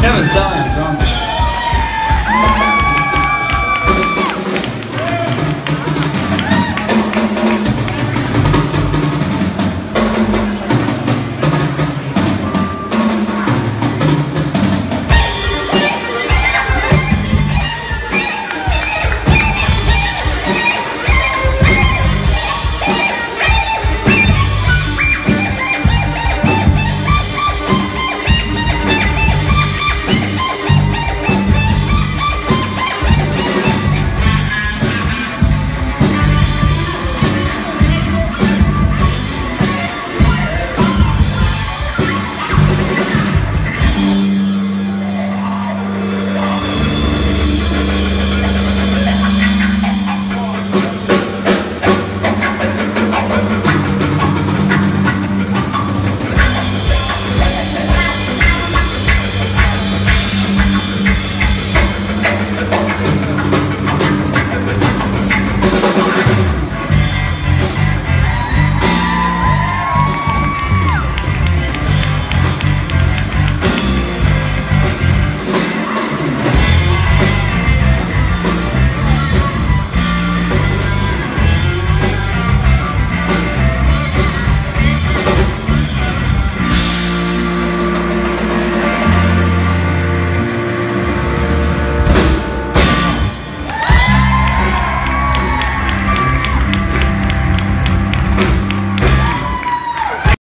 Kevin, sign.